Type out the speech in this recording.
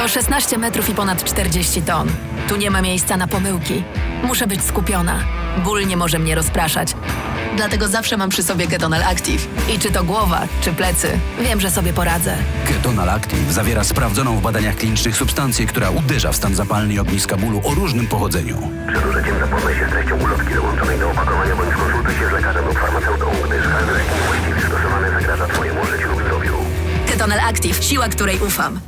To 16 metrów i ponad 40 ton. Tu nie ma miejsca na pomyłki. Muszę być skupiona. Ból nie może mnie rozpraszać. Dlatego zawsze mam przy sobie Ketonal Active. I czy to głowa, czy plecy, wiem, że sobie poradzę. Ketonal Active zawiera sprawdzoną w badaniach klinicznych substancję, która uderza w stan zapalny i ogniska bólu o różnym pochodzeniu. Przed użyciem zapoznaj się z treścią ulotki dołączonej do opakowania bądź konsultuj się z lekarzem lub farmaceutą, gdyż każdy lek niewłaściwie stosowany zagraża Twojemu życiu lub zdrowiu. Ketonal Active. Siła, której ufam.